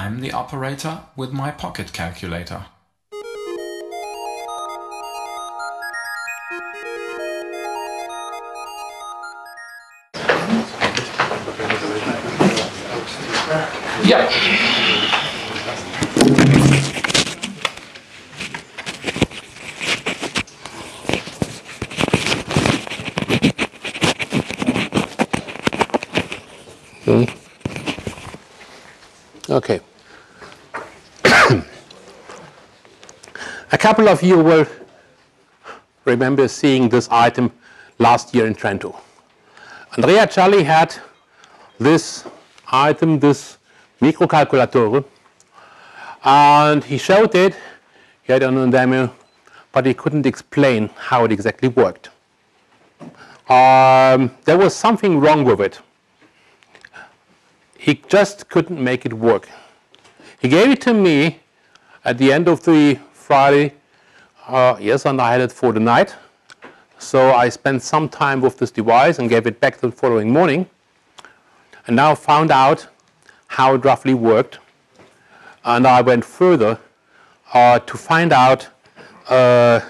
I'm the operator with my pocket calculator. Yeah. Hmm? Okay. A couple of you will remember seeing this item last year in Trento. Andrea Celli had this item, this microcalculator, and he showed it, he had on a demo, but he couldn't explain how it exactly worked. Um, there was something wrong with it. He just couldn't make it work. He gave it to me at the end of the Friday. Uh, yes, and I had it for the night. So I spent some time with this device and gave it back the following morning. And now found out how it roughly worked. And I went further uh, to find out uh,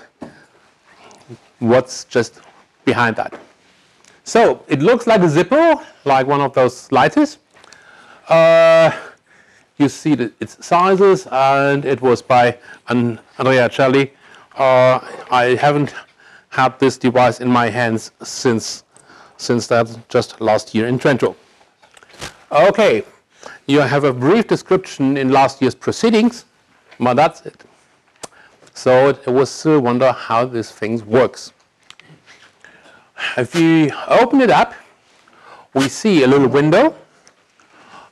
what's just behind that. So it looks like a Zippo, like one of those lighters. Uh, you see the, its sizes, and it was by Andrea Celli. Uh, I haven't had this device in my hands since since that just last year in Trento. Okay, you have a brief description in last year's proceedings, but that's it. So it was to wonder how this thing works. If we open it up, we see a little window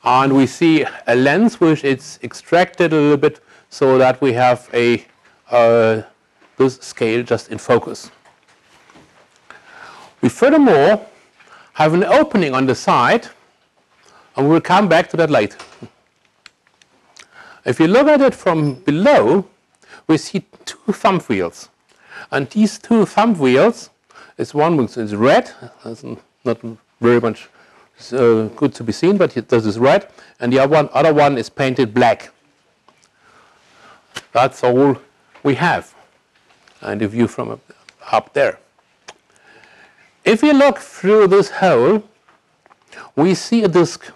and we see a lens which is extracted a little bit so that we have a uh, this scale just in focus. We furthermore have an opening on the side and we'll come back to that later. If you look at it from below, we see two thumb wheels. And these two thumb wheels is one which is red, that's not very much good to be seen, but this is red, and the other one, other one is painted black. That's all we have, and a view from up there. If we look through this hole, we see a disk,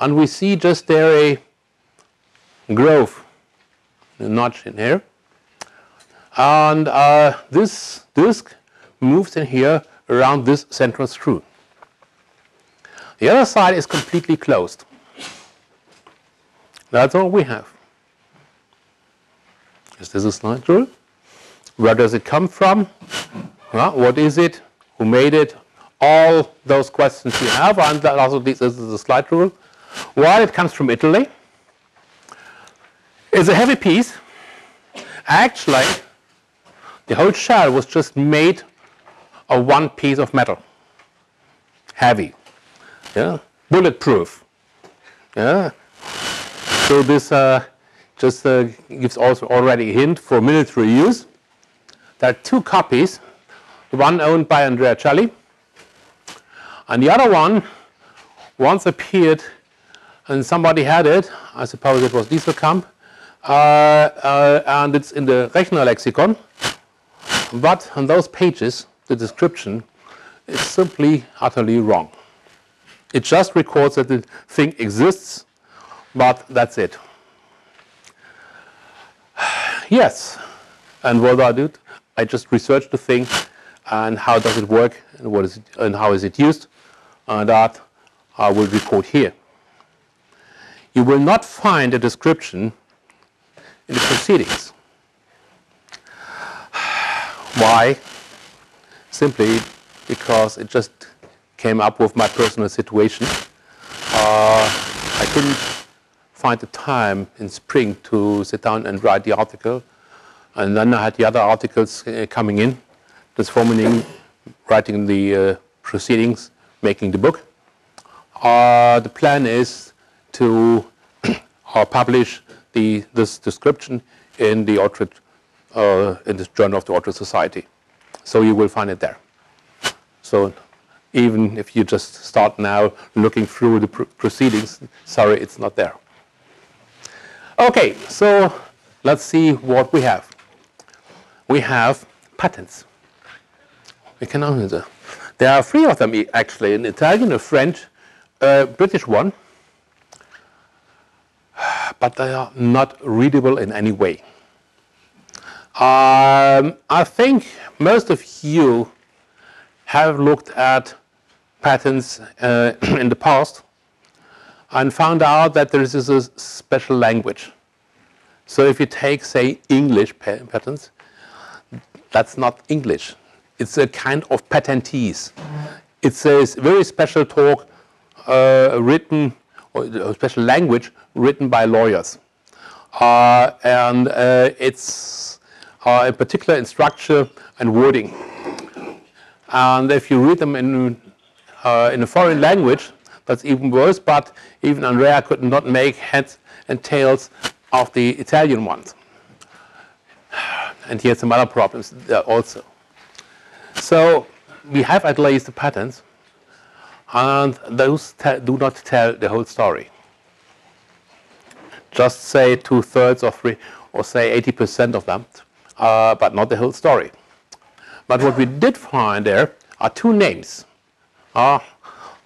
and we see just there a groove, a notch in here, and uh, this disk moves in here around this central screw. The other side is completely closed. That's all we have. Is this a slide rule? Where does it come from? What is it? Who made it? All those questions you have, and also this is a slide rule. Well, it comes from Italy. It's a heavy piece. Actually, the whole shell was just made of one piece of metal. Heavy yeah, bulletproof. Yeah. So this uh, just uh, gives also already a hint for military use. There are two copies, one owned by Andrea Celli, and the other one once appeared and somebody had it, I suppose it was Dieselkamp, uh, uh, and it's in the Rechnerlexikon, but on those pages, the description is simply utterly wrong. It just records that the thing exists, but that's it. yes, and what I did, I just researched the thing and how does it work and what is it, and how is it used, and that I will record here. You will not find a description in the proceedings. Why? Simply because it just came up with my personal situation. Uh, I couldn't find the time in spring to sit down and write the article. And then I had the other articles uh, coming in, transforming, writing the uh, proceedings, making the book. Uh, the plan is to uh, publish the, this description in the Oughtred, uh, in Journal of the Oughtred Society. So you will find it there. So even if you just start now looking through the pr proceedings, sorry, it's not there. Okay, so let's see what we have. We have patents. We can answer. There are three of them actually: an Italian, a French, a British one, but they are not readable in any way. Um, I think most of you have looked at patents uh, in the past and found out that there is a special language. So if you take, say, English patents, that's not English. It's a kind of patentese. It's a very special talk uh, written, or a special language written by lawyers. Uh, and uh, it's uh, in particular in structure and wording. And if you read them in, uh, in a foreign language, that's even worse, but even Andrea could not make heads and tails of the Italian ones. And he had some other problems there also. So we have at least the patterns, and those do not tell the whole story. Just say two thirds or three, or say 80% of them, uh, but not the whole story. But what we did find there are two names. Uh,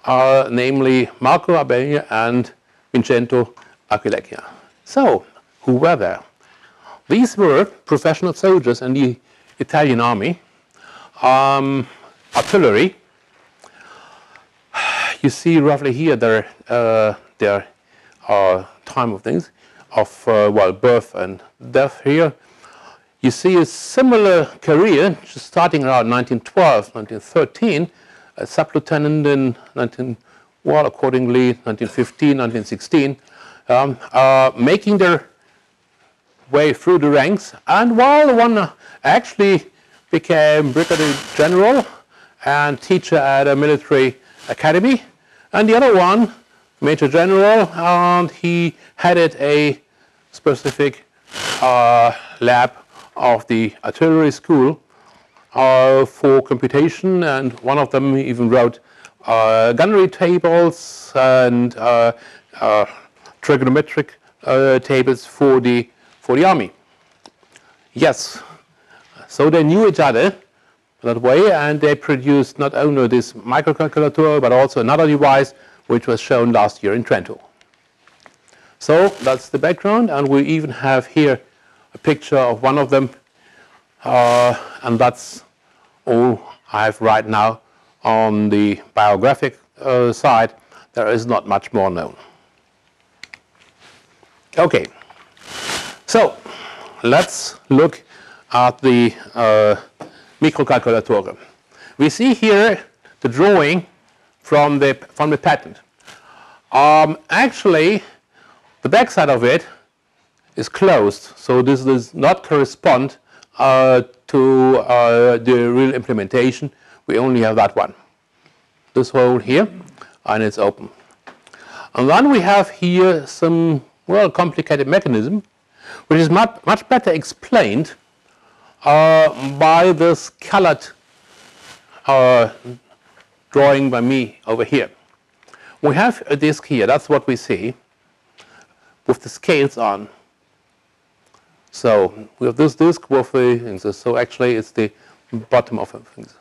are namely Marco Abeglia and Vincenzo Aquilecchia. So, who were there? These were professional soldiers in the Italian army, um, artillery. You see roughly here their, uh, their uh, time of things, of uh, well, birth and death here. You see a similar career, starting around 1912, 1913, a sub-lieutenant in 19, well, accordingly, 1915, 1916, um, uh, making their way through the ranks. And while one actually became brigadier general and teacher at a military academy, and the other one, major general, and he headed a specific uh, lab of the artillery school uh, for computation, and one of them even wrote uh, gunnery tables and uh, uh trigonometric tables for the for the army. Yes, so they knew each other that way, and they produced not only this microcalculator but also another device which was shown last year in Trento. So that's the background, and we even have here a picture of one of them, and that's all I have right now on the biographic uh, side. There is not much more known. Okay, so let's look at the uh, microcalculator. We see here the drawing from the, from the patent. Um, actually, the backside of it is closed, so this does not correspond uh, to uh, the real implementation. We only have that one. This hole here, and it's open. And then we have here some, well, complicated mechanism, which is much, much better explained uh, by this colored uh, drawing by me over here. We have a disk here, that's what we see, with the scales on. So we have this disk with the things. So actually it's the bottom of things.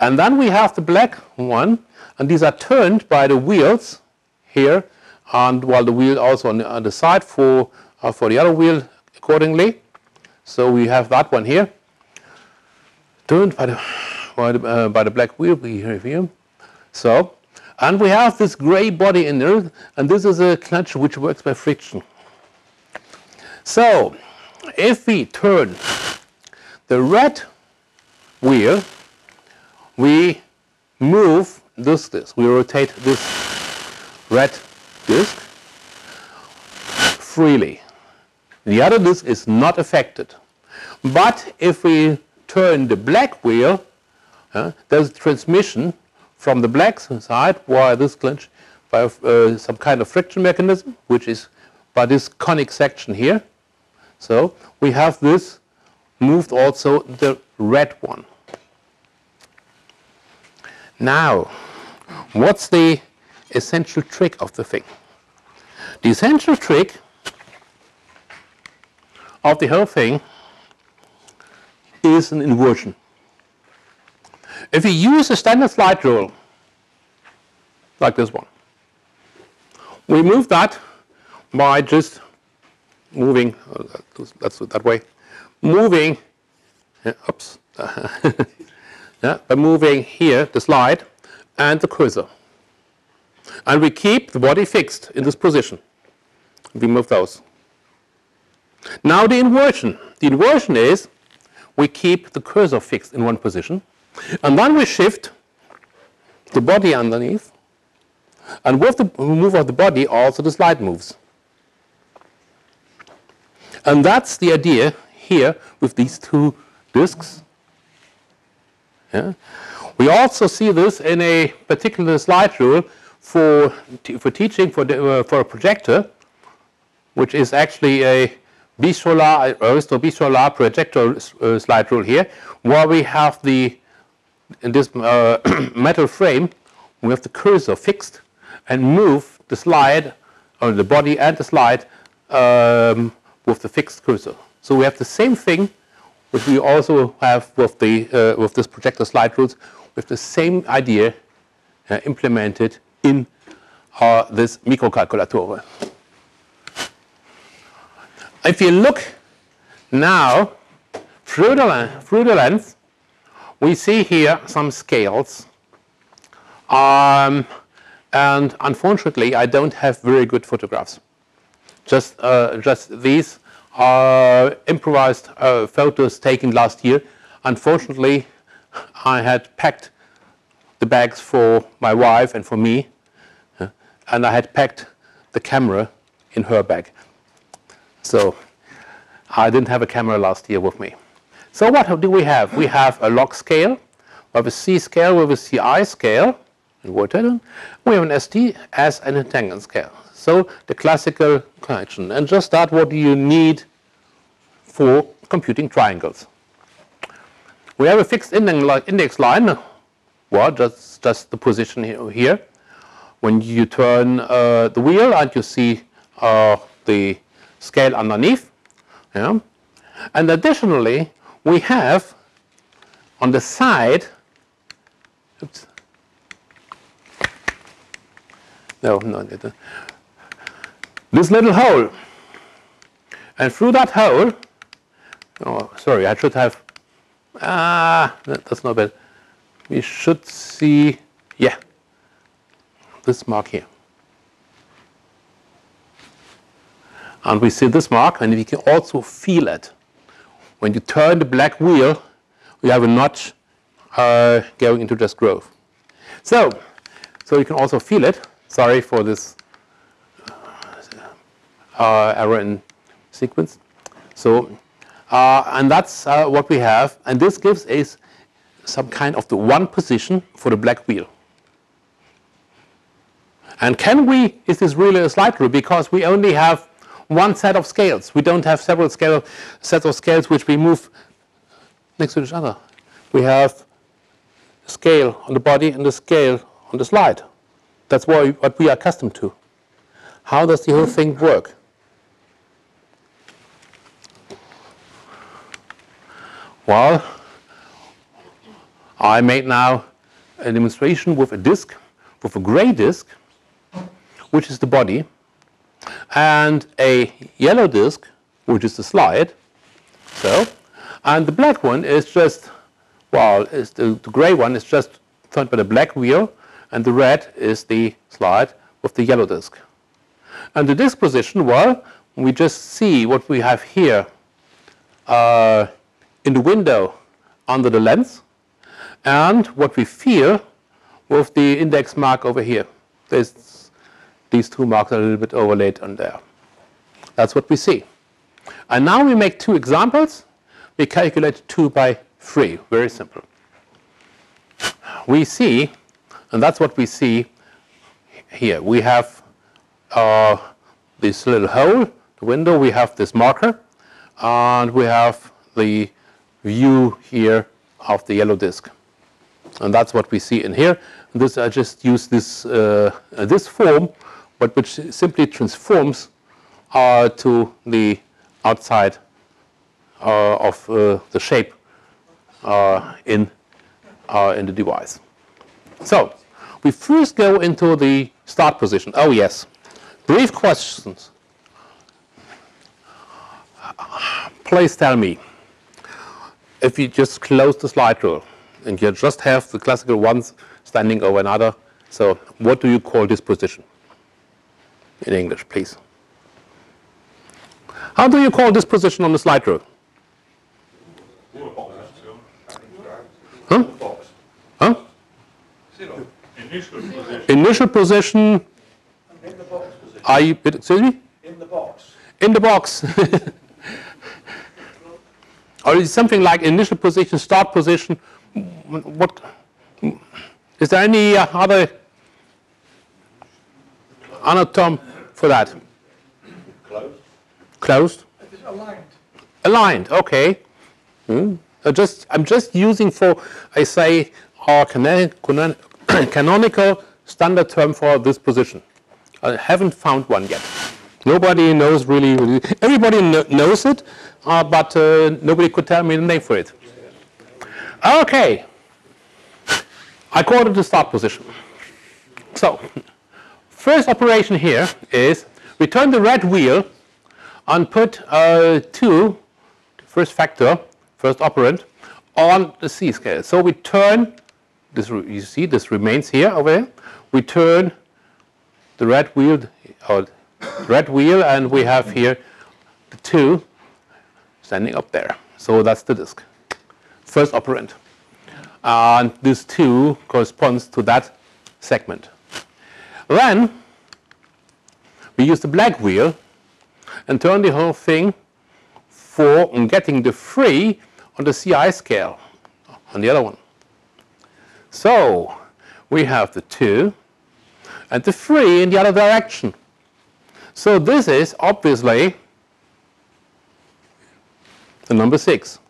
And then we have the black one, and these are turned by the wheels here, and while the wheel also on the, on the side for, uh, for the other wheel accordingly. So we have that one here, turned by the, by the, uh, by the black wheel here. So, and we have this gray body in there, and this is a clutch which works by friction. So, if we turn the red wheel, we move this disc. We rotate this red disc freely. The other disc is not affected. But if we turn the black wheel, uh, there's transmission from the black side via this clinch by uh, some kind of friction mechanism, which is by this conic section here. So we have this moved also the red one. Now, what's the essential trick of the thing? The essential trick of the whole thing is an inversion. If we use a standard slide rule, like this one, we move that by just moving, let's that way, moving, yeah, oops, yeah, by moving here the slide and the cursor. And we keep the body fixed in this position. We move those. Now the inversion. The inversion is we keep the cursor fixed in one position and then we shift the body underneath and with the move of the body also the slide moves. And that's the idea here with these two discs. Yeah. We also see this in a particular slide rule for, for teaching for, uh, for a projector, which is actually a Bisolar, Aristo Bisolar projector uh, slide rule here, where we have the, in this uh, metal frame, we have the cursor fixed and move the slide, or the body and the slide um, with the fixed cursor. So we have the same thing which we also have with, the, uh, with this projector slide rules, with the same idea uh, implemented in uh, this microcalculator. If you look now through the, through the lens, we see here some scales. Um, and unfortunately, I don't have very good photographs. Just, uh, just these are improvised uh, photos taken last year. Unfortunately, I had packed the bags for my wife and for me, uh, and I had packed the camera in her bag. So I didn't have a camera last year with me. So what do we have? We have a log scale, we have a C scale, we have a CI scale, inverted. We have an ST as an entanglement scale. So the classical connection. And just that, what do you need for computing triangles? We have a fixed index line. Well, just, just the position here. When you turn uh, the wheel and you see uh, the scale underneath. Yeah. And additionally, we have on the side, oops, no, no, this little hole. And through that hole, oh, sorry, I should have, ah, that's not bad. We should see, yeah, this mark here. And we see this mark, and we can also feel it. When you turn the black wheel, we have a notch uh, going into this groove. So, so you can also feel it. Sorry for this uh, error in sequence. So, uh, and that's uh, what we have. And this gives us some kind of the one position for the black wheel. And can we, is this really a slide rule? Because we only have one set of scales. We don't have several scale, sets of scales which we move next to each other. We have a scale on the body and the scale on the slide. That's what we are accustomed to. How does the whole thing work? Well, I made now a demonstration with a disk, with a gray disk, which is the body, and a yellow disk, which is the slide. So, and the black one is just, well, is the, the gray one is just turned by the black wheel, and the red is the slide with the yellow disk. And the disk position, well, we just see what we have here uh, in the window under the lens, and what we feel with the index mark over here. There's these two marks are a little bit overlaid on there. That's what we see. And now we make two examples. We calculate 2 by 3, very simple. We see, and that's what we see here. We have uh, this little hole, the window, we have this marker, and we have the view here of the yellow disk. And that's what we see in here. This I just use this uh, this form but which simply transforms uh, to the outside uh, of uh, the shape uh, in, uh, in the device. So we first go into the start position. Oh yes, brief questions. Please tell me, if you just close the slide rule and you just have the classical ones standing over another, so what do you call this position in English, please? How do you call this position on the slide rule? Huh? Huh? Initial position. Initial position, In the box position. are you, excuse me? In the box. In the box. or is it something like initial position, start position? What, is there any uh, other, anatom for that? Closed. Closed? Aligned. Aligned, okay. Hmm. I just, I'm just using for, I say, our canon- canonical standard term for this position. I haven't found one yet. Nobody knows really everybody knows it, uh, but uh, nobody could tell me the name for it. Okay. I called it the start position. So, first operation here is return the red wheel and put uh, 2, first factor, first operand, on the C scale. So we turn, this, you see this remains here over here, we turn the red wheel, or red wheel and we have here the 2 standing up there. So that's the disk, first operand. And this 2 corresponds to that segment. Then we use the black wheel and turn the whole thing for getting the 3 on the CI scale on the other one. So we have the 2 and the 3 in the other direction. So this is obviously the number 6.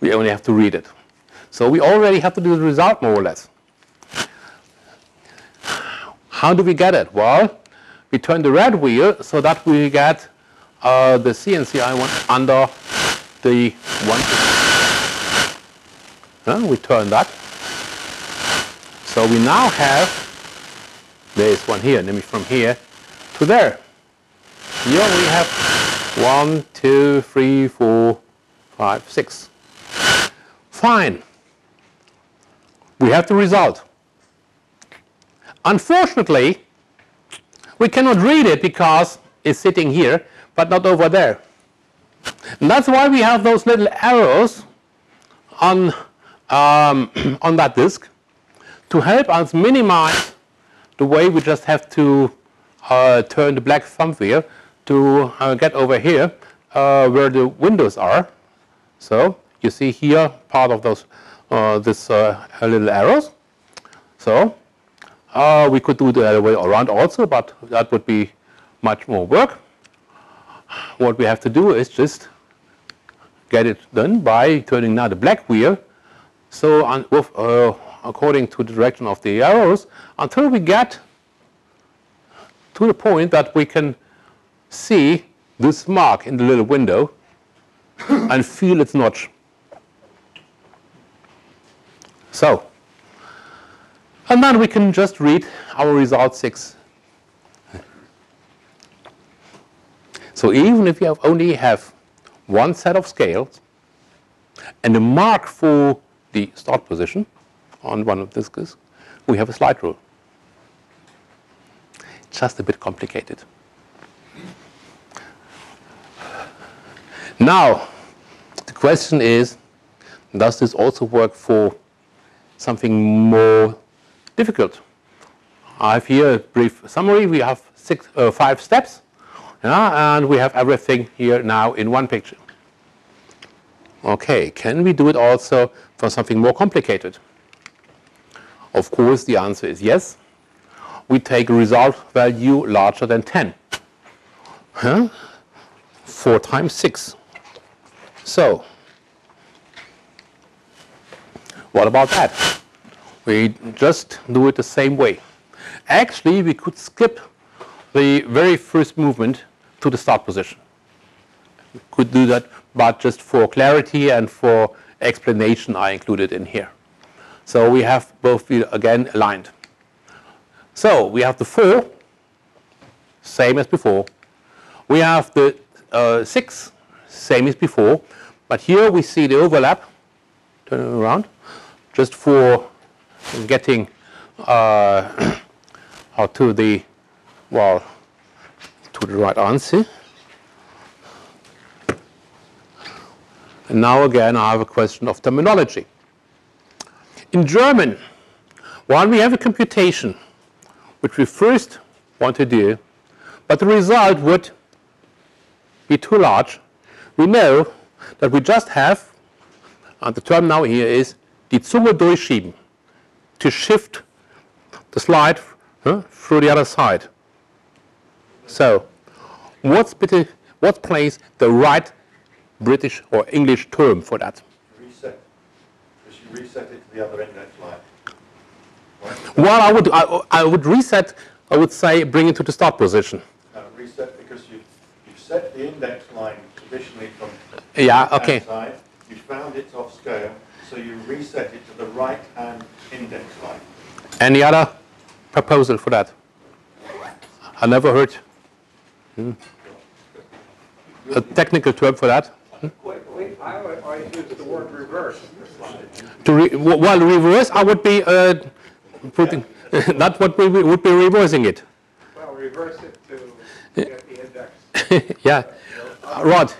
We only have to read it. So we already have to do the result more or less. How do we get it? Well, we turn the red wheel so that we get uh, the CNCI one under the one. Uh, we turn that. So we now have, there's one here, namely from here to there. Here we have one, two, three, four, five, six. Fine. We have the result. Unfortunately, we cannot read it because it's sitting here, but not over there. And that's why we have those little arrows on, um, on that disk to help us minimize the way we just have to uh, turn the black thumb wheel to uh, get over here uh, where the windows are. So you see here part of those uh, this little arrows. So we could do the other way around also, but that would be much more work. What we have to do is just get it done by turning now the black wheel. So on, uh, according to the direction of the arrows, until we get to the point that we can see this mark in the little window and feel its notch. So, and then we can just read our result 6. So even if you have only have one set of scales and a mark for the start position on one of discs, we have a slide rule. Just a bit complicated. Now, the question is, does this also work for something more difficult? I have here a brief summary. We have six, uh, five steps, yeah, and we have everything here now in one picture. Okay, can we do it also for something more complicated? Of course, the answer is yes. We take a result value larger than 10. Huh? 4 times 6. So, what about that? We just do it the same way. Actually, we could skip the very first movement to the start position. We could do that, but just for clarity and for explanation, I included in here. So we have both again aligned. So we have the 4, same as before. We have the uh, 6, same as before. But here we see the overlap, turn it around, just for getting uh, to the, well, to the right answer. And now again, I have a question of terminology. In German, while we have a computation, which we first want to do, but the result would be too large, we know that we just have, and the term now here is die Zunge durchschieben, to shift the slide huh, through the other side. So, what's, bitte, what plays the right British or English term for that? Reset. Because you reset it to the other index line. Right? Well, I would, I, I would reset, I would say bring it to the start position. No, reset because you, you've set the index line traditionally from Yeah, okay. left side. You found it's off scale, so you reset it to the right-hand index line. Any other proposal for that? I never heard hmm, a technical term for that. Wait, wait, I would always use the word reverse. To re, well, reverse, I would be uh, putting, not what we we would be reversing it. Well, reverse it to get the index. yeah. Rod,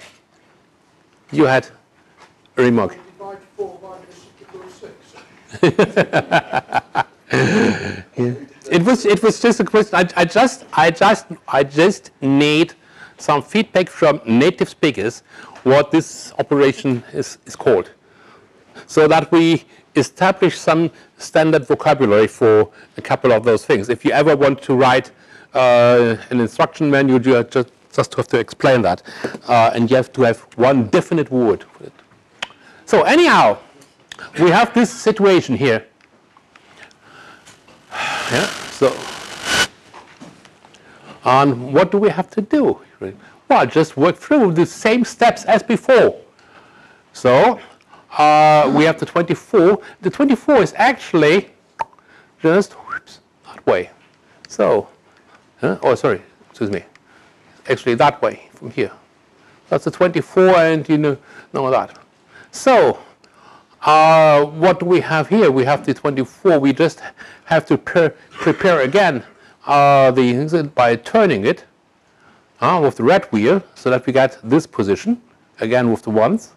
you had a remark. Divide four by the six. It was it was just a question. I, I just I just I just need some feedback from native speakers what this operation is, is called, so that we establish some standard vocabulary for a couple of those things. If you ever want to write uh, an instruction manual, you just just to have to explain that, uh, and you have to have one definite word for it. So anyhow, we have this situation here. Yeah, so, and what do we have to do? Well, just work through the same steps as before. So, uh, we have the 24. The 24 is actually just whoops, that way. So, oh, sorry, excuse me. Actually, that way from here. That's the 24, and you know, know that. So, uh, what do we have here? We have the 24. We just have to pre prepare again uh, the by turning it uh, with the red wheel so that we get this position again with the ones.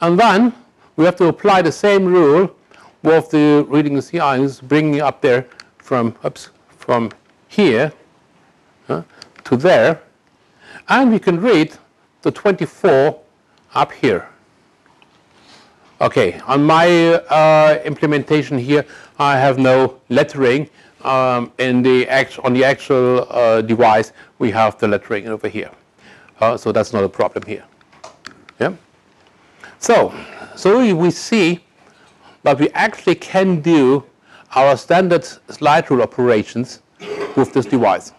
And then we have to apply the same rule with the reading the CIs, bringing up there from oops, from here uh, to there. And we can read the 24 up here. Okay, on my uh, implementation here, I have no lettering. Um, in the on the actual uh, device, we have the lettering over here. Uh, so that's not a problem here. Yeah. So, so we, see that we actually can do our standard slide rule operations with this device.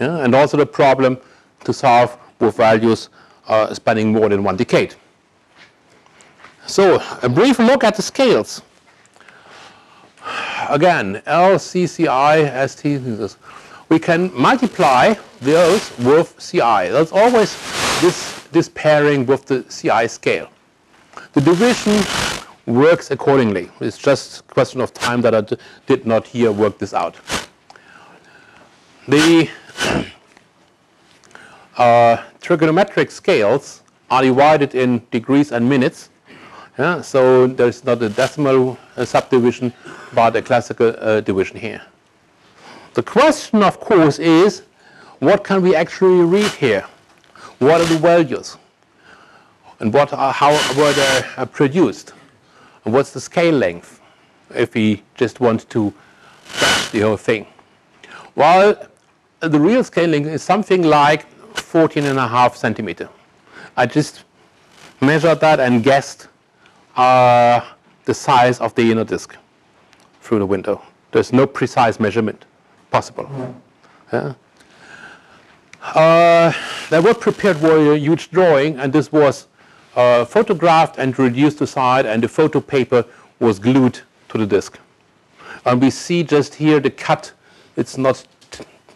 Yeah, and also the problem to solve with values uh, spanning more than one decade. So a brief look at the scales. Again, L, C, C, I, S, T. We can multiply those with CI. There's always this, this pairing with the CI scale. The division works accordingly. It's just a question of time that I did not here work this out. The uh, trigonometric scales are divided in degrees and minutes. Yeah, so there's not a decimal uh, subdivision, but a classical uh, division here. The question, of course, is what can we actually read here? What are the values? And what are, how were they uh, produced? And what's the scale length if we just want to touch the whole thing? Well, the real scale length is something like 14 and a half centimeter. I just measured that and guessed uh, the size of the inner disk through the window. There's no precise measurement possible. Yeah. Uh, they were prepared for a huge drawing, and this was uh, photographed and reduced to size, and the photo paper was glued to the disk. And we see just here the cut. It's not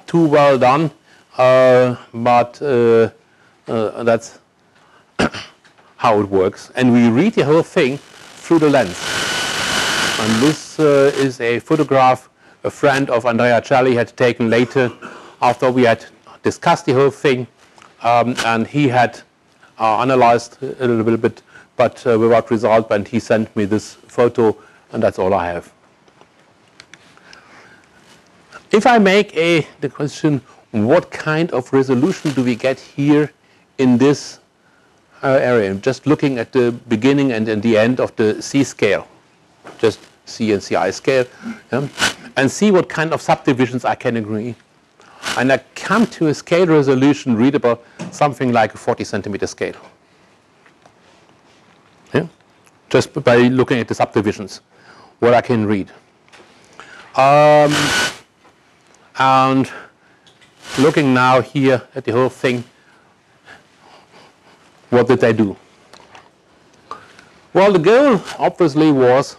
too well done, uh, but uh, uh, that's how it works. And we read the whole thing through the lens. And this is a photograph a friend of Andrea Celli had taken later after we had discussed the whole thing. Um, and he had uh, analyzed a little bit, but uh, without result. And he sent me this photo, and that's all I have. If I make a the question, what kind of resolution do we get here in this uh, area? Just looking at the beginning and, and the end of the C scale, just C and CI scale, yeah, and see what kind of subdivisions I can agree. And I come to a scale resolution readable something like a 40 centimeter scale. Yeah? Just by looking at the subdivisions, what I can read. Um, and looking now here at the whole thing, what did they do? Well, the goal obviously was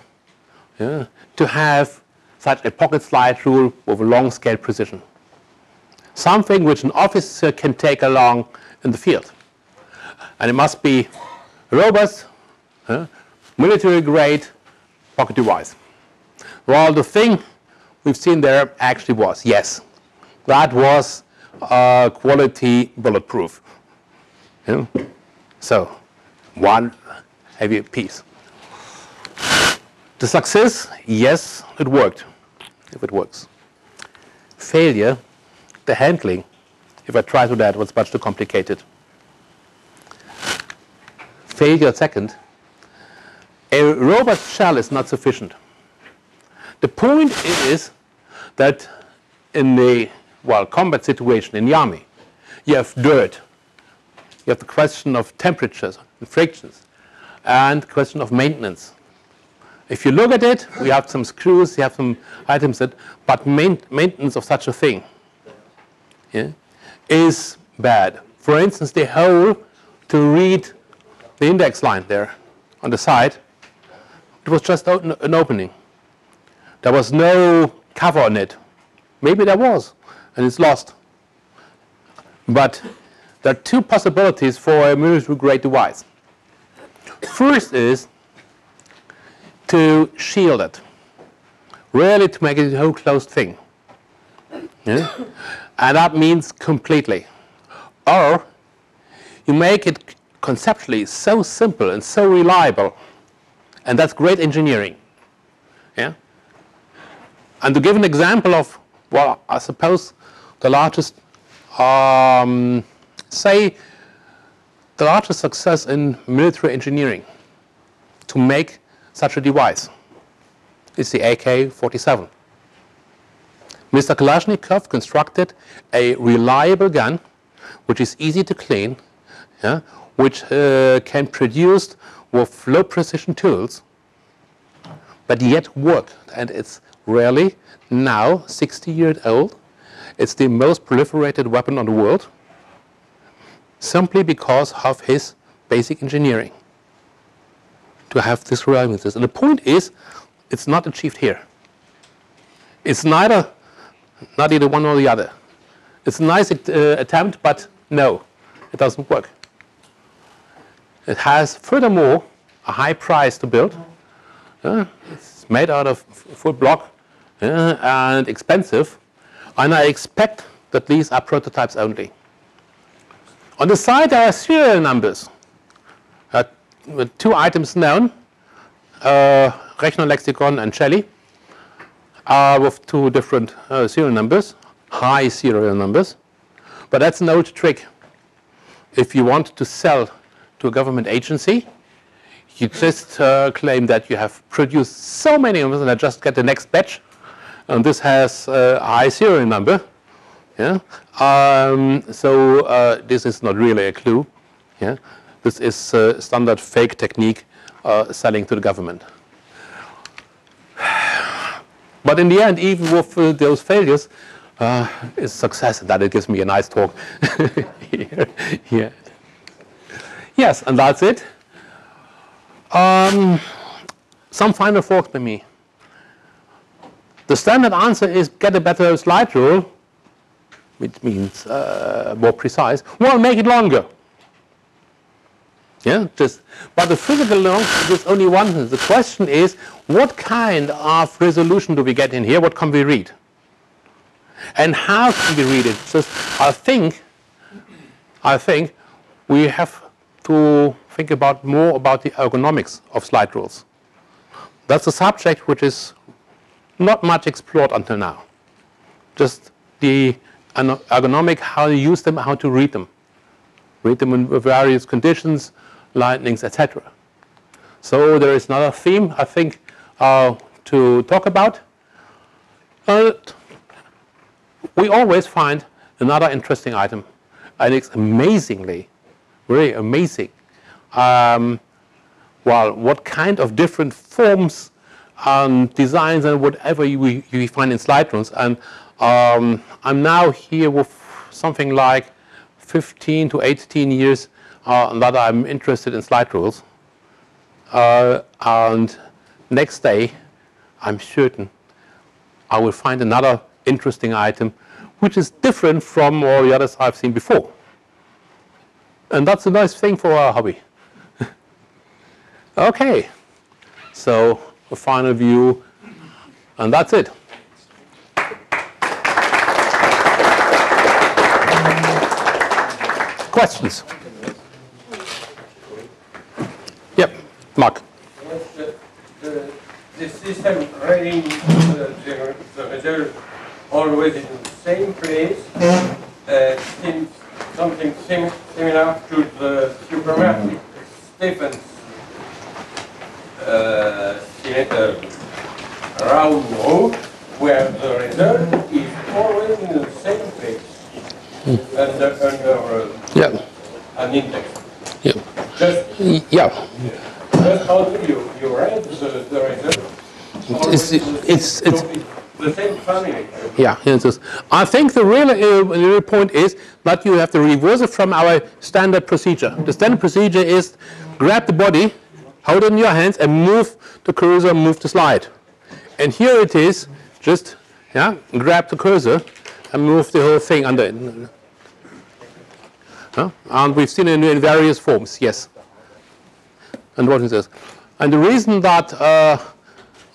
yeah, to have such a pocket slide rule with a long scale precision. Something which an officer can take along in the field. And it must be robust, military grade pocket device. Well, the thing we've seen there actually was, yes, that was uh, quality bulletproof. Yeah? So, one heavy piece. The success, yes, it worked, if it works. Failure, the handling, if I try to that, was much too complicated. Failure, second, a robust shell is not sufficient. The point is that in the well combat situation in the army, you have dirt, you have the question of temperatures and frictions, and the question of maintenance. If you look at it, we have some screws, you have some items that, but main, maintenance of such a thing yeah, is bad. For instance, the hole to read the index line there on the side, it was just an opening. There was no cover on it. Maybe there was, and it's lost. But there are two possibilities for a military grade device. First is to shield it, really to make it a whole closed thing. Yeah? And that means completely. Or you make it conceptually so simple and so reliable, and that's great engineering. And to give an example of, well, I suppose the largest, um, say, the largest success in military engineering to make such a device is the AK-47. Mr. Kalashnikov constructed a reliable gun which is easy to clean, yeah, which uh, can produce with low precision tools, but yet work. And it's really now 60 years old. It's the most proliferated weapon on the world simply because of his basic engineering to have this reliability. And the point is, it's not achieved here. It's neither, not either one or the other. It's a nice uh, attempt, but no, it doesn't work. It has, furthermore, a high price to build. Uh, it's made out of full block uh, and expensive. And I expect that these are prototypes only. On the side, there are serial numbers. Uh, with two items known, uh, Rechnerlexikon and Celli, uh, with two different uh, serial numbers, high serial numbers. But that's an old trick. If you want to sell to a government agency, you just uh, claim that you have produced so many of them and I just get the next batch. And this has uh, a high serial number. Yeah. Um, so uh, this is not really a clue. Yeah. This is uh, standard fake technique uh, selling to the government. But in the end, even with uh, those failures, uh, is success that it gives me a nice talk here. here. Yes, and that's it. Um, some final thoughts by me. The standard answer is get a better slide rule, which means uh, more precise. Well, make it longer. Yeah, just but the physical length is only one. The question is, what kind of resolution do we get in here? What can we read? And how can we read it? So I think, I think we have to think about more about the ergonomics of slide rules. That's a subject which is not much explored until now. Just the ergonomic, how to use them, how to read them. Read them in various conditions, lightnings, etc. So there is another theme I think uh, to talk about. We always find another interesting item, and it's amazingly, really amazing. Um, well, what kind of different forms and designs and whatever you, you find in slide rules. And um, I'm now here with something like 15 to 18 years uh, that I'm interested in slide rules. Uh, and next day, I'm certain I will find another interesting item which is different from all the others I've seen before. And that's a nice thing for our hobby. okay, so a final view, and that's it. Questions? Yep, Mark. The, the, the system reading the, the, result always in the same place uh, seems something sim similar to the supermassive Stephens uh, round hole where the result is always in the same place under, under uh, Yeah, an index. yeah, Just, yeah. just how do you, you write the, the result? It's, it's, it's, The same family. Yeah, it's just- I think the real, uh, the real point is that you have to reverse it from our standard procedure. The standard procedure is grab the body, hold it in your hands, and move the cursor, move the slide. And here it is, just yeah, grab the cursor and move the whole thing under it. Huh? And we've seen it in various forms, yes. And what is this? And the reason that uh,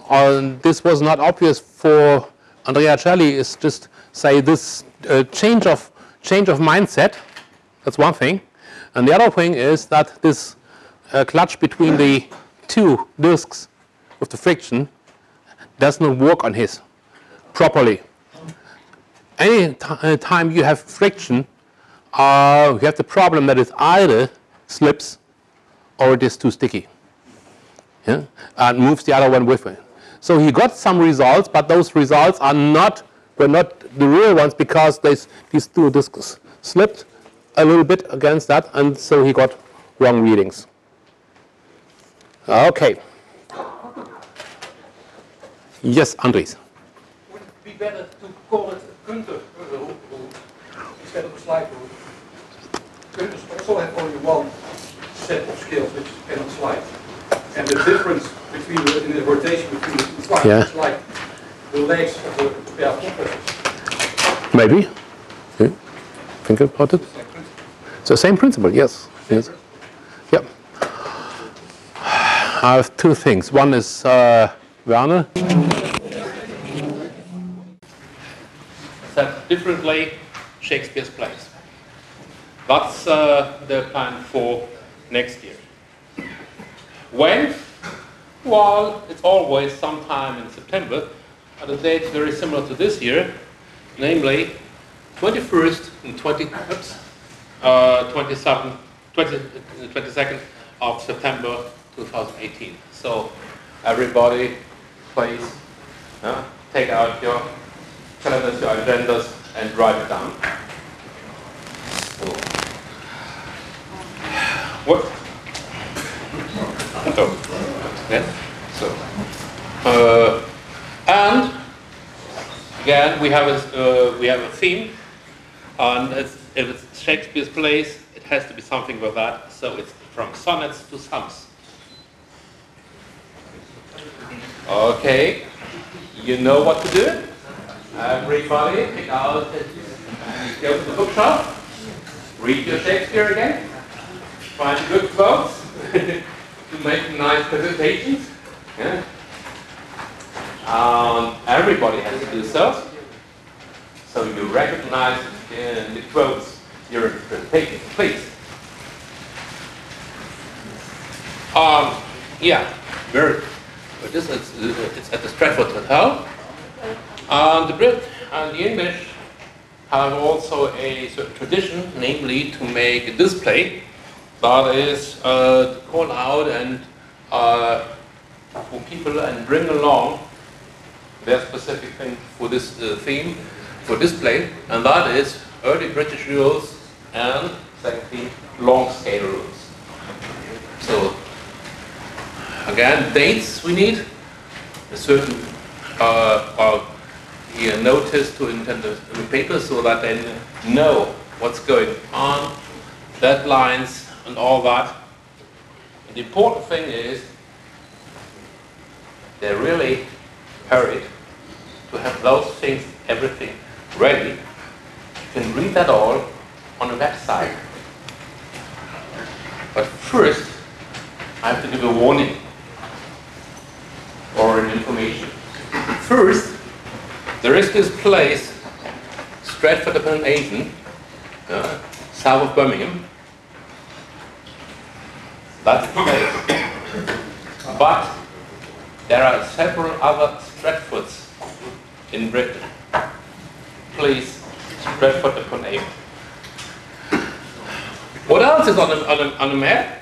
uh, this was not obvious for Andrea Celli is just say this uh, change of change of mindset. That's one thing, and the other thing is that this uh, clutch between the two discs with the friction does not work on his properly. Any uh, time you have friction, uh, you have the problem that it either slips or it is too sticky yeah, and moves the other one with it. So he got some results, but those results are not were not the real ones because these these two discs slipped a little bit against that, and so he got wrong readings. Okay. Yes, Andres. Would it be better to call it a Gunter rule instead of a slide rule? Gunters also have only one set of scales which cannot slide. And the difference between the, in the rotation between the two slides Yeah. is like the legs of the pair of compressors. Maybe. Think about it. Same principle. It's the same principle, yes. Yes. Yep. I have two things. One is uh, Werner. Differently, Shakespeare's plays. That's uh, the plan for next year. When? Well, it's always sometime in September, at a date very similar to this year, namely 21st and 20, oops, uh, 27, 20, uh, 22nd of September 2018. So everybody, please uh, take out your calendars, your agendas, and write it down. So, what? Oh, yes. So, uh, and again, we have a, uh, we have a theme, and it's, if it's Shakespeare's plays, it has to be something with that. So it's from sonnets to psalms. Okay, you know what to do. Everybody, pick out, go to the bookshop, read your Shakespeare again, find good quotes to make nice presentations. Yeah. Um, everybody has to do so. So you recognize in the quotes your presentation, please. Um, yeah, very. This is it's at the Stratford Hotel. And the Brit and the English have also a tradition, namely to make a display that is uh, to call out and uh, for people and bring along their specific thing for this uh, theme, for display, and that is early British rules and secondly long scale rules. So again, dates we need, a certain uh, uh, notice to intend the, the paper so that they know what's going on, deadlines and all that. And the important thing is they're really hurried to have those things, everything ready. You can read that all on the website. But first, I have to give a warning or an information. First, there is this place, Stratford upon Avon, uh, south of Birmingham. That's the place. But there are several other Stratfords in Britain. Please, Stratford upon Avon. What else is on the, on the, on the map?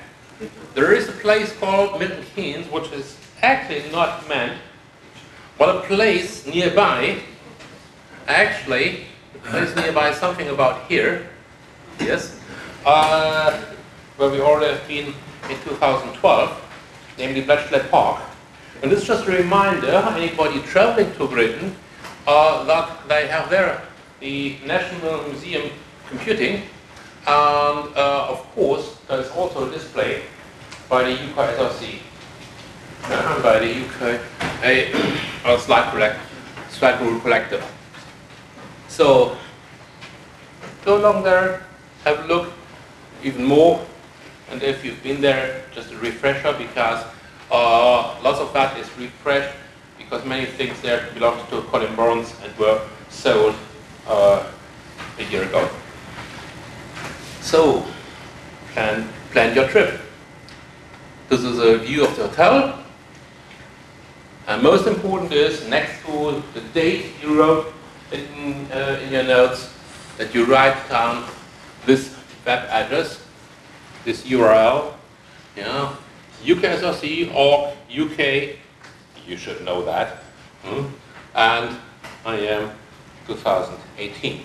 There is a place called Milton Keynes, which is actually not meant, but a place nearby, actually, a place nearby, something about here, yes, uh, where we already have been in 2012, namely Bletchley Park. And this is just a reminder, anybody traveling to Britain, uh, that they have there the National Museum Computing, and uh, of course, there's also a display by the UK SRC by the UK, a, a slide, collect, slide rule collector. So go along there, have a look even more, and if you've been there, just a refresher because uh, lots of that is refreshed because many things there belong to Colin Barnes and were sold uh, a year ago. So plan, plan your trip. This is a view of the hotel. And most important is next to the date you wrote in, uh, in your notes that you write down this web address, this URL, you know, UKSRC or UK, you should know that, hmm? and IM 2018.